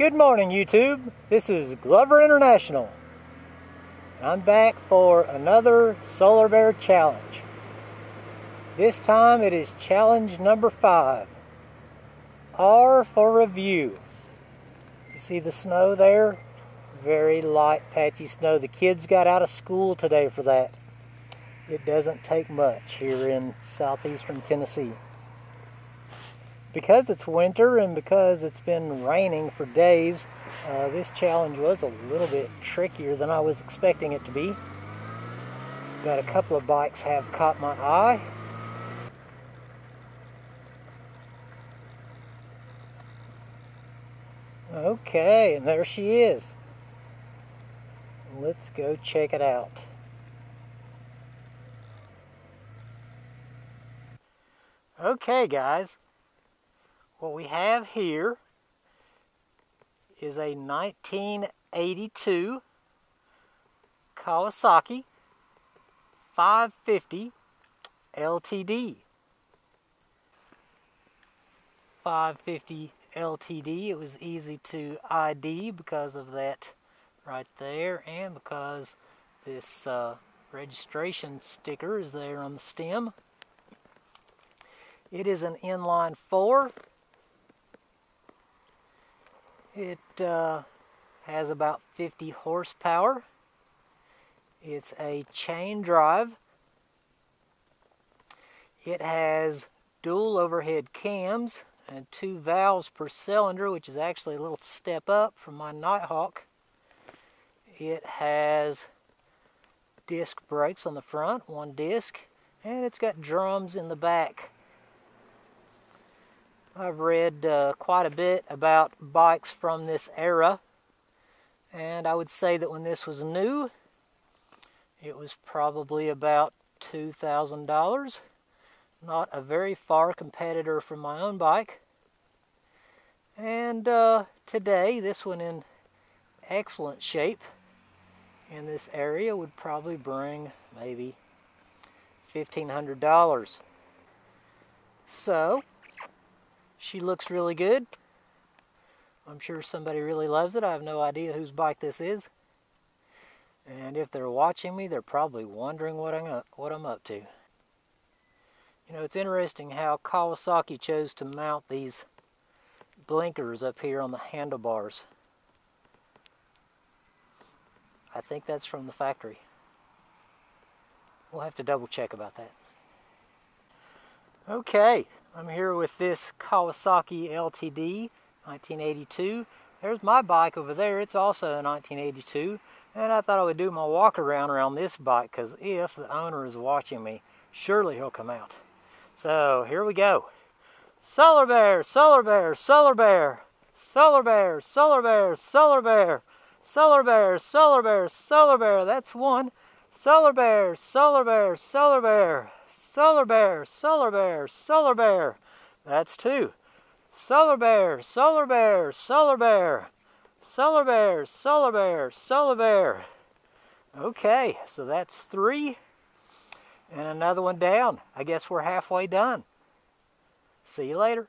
Good morning, YouTube. This is Glover International. I'm back for another Solar Bear Challenge. This time it is challenge number five. R for review. You see the snow there? Very light, patchy snow. The kids got out of school today for that. It doesn't take much here in southeastern Tennessee because it's winter and because it's been raining for days, uh, this challenge was a little bit trickier than I was expecting it to be. Got a couple of bikes have caught my eye. Okay, and there she is. Let's go check it out. Okay, guys, what we have here is a 1982 Kawasaki 550 LTD. 550 LTD. It was easy to ID because of that right there and because this uh, registration sticker is there on the stem. It is an inline 4 it uh, has about 50 horsepower. It's a chain drive. It has dual overhead cams and two valves per cylinder, which is actually a little step up from my Nighthawk. It has disc brakes on the front, one disc, and it's got drums in the back. I've read uh, quite a bit about bikes from this era, and I would say that when this was new, it was probably about $2,000. Not a very far competitor from my own bike. And uh, today, this one in excellent shape in this area would probably bring maybe $1,500. So, she looks really good. I'm sure somebody really loves it. I have no idea whose bike this is. And if they're watching me, they're probably wondering what I'm up, what I'm up to. You know, it's interesting how Kawasaki chose to mount these blinkers up here on the handlebars. I think that's from the factory. We'll have to double check about that. Okay, I'm here with this Kawasaki LTD 1982. There's my bike over there. It's also a 1982. And I thought I would do my walk around around this bike because if the owner is watching me, surely he'll come out. So here we go. Solar bear, solar bear, solar bear, solar bear, solar bear, solar bear, solar bear, solar bear, solar bear. That's one. Solar bear, solar bear, solar bear. Solar bear, solar bear, solar bear. That's two. Solar bear, solar bear, solar bear. Solar bear, solar bear, solar bear. Okay, so that's three. And another one down. I guess we're halfway done. See you later.